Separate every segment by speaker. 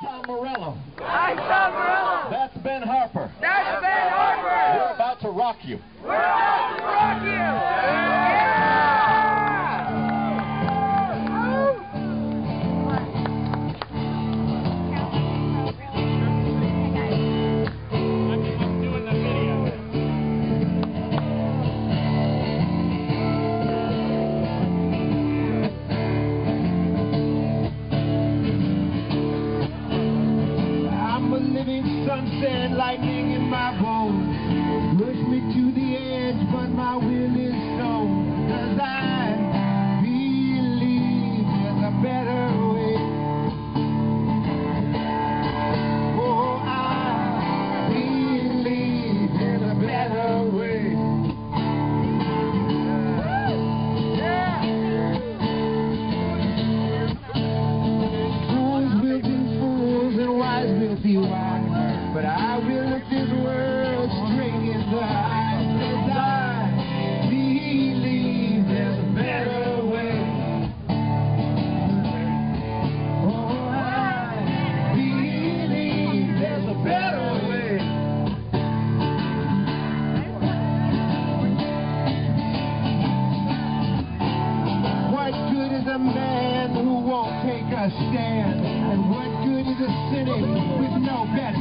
Speaker 1: Tom Morello.
Speaker 2: I'm Tom Morello.
Speaker 1: That's Ben Harper.
Speaker 2: That's Ben Harper.
Speaker 1: We're about to rock you.
Speaker 2: We're about to rock you.
Speaker 3: lightning in my bones. Push me to the edge, but my will is Stand? And what good is a city with no bed?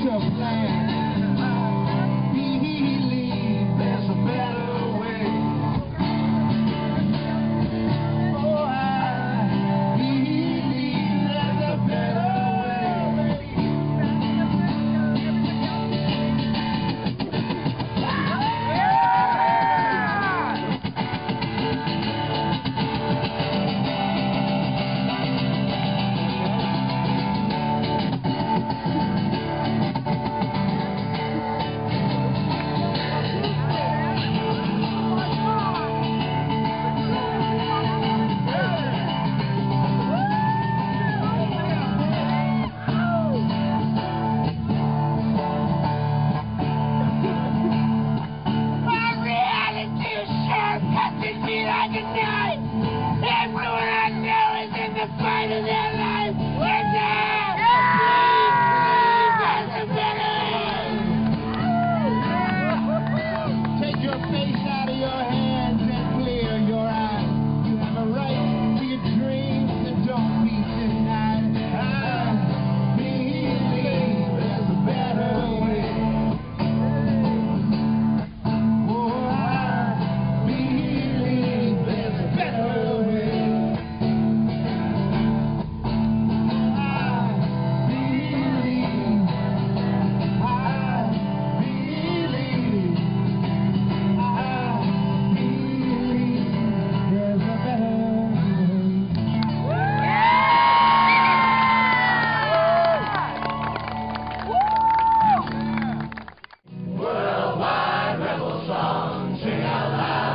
Speaker 3: sing out
Speaker 1: loud.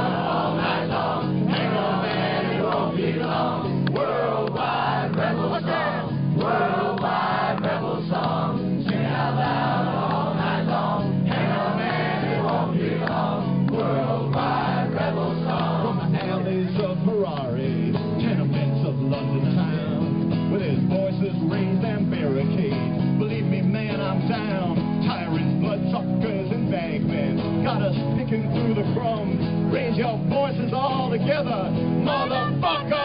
Speaker 1: walking through the crumbs. Raise your voices all together, motherfucker!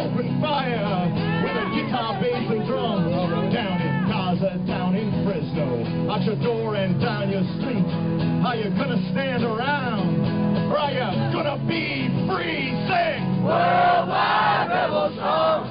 Speaker 1: open fire with a guitar, bass, and drum. Down in Gaza, down in Fresno, out your door and down your street. How you gonna stand around? Or are you gonna be free? Sing! Worldwide Rebel Songs! Oh.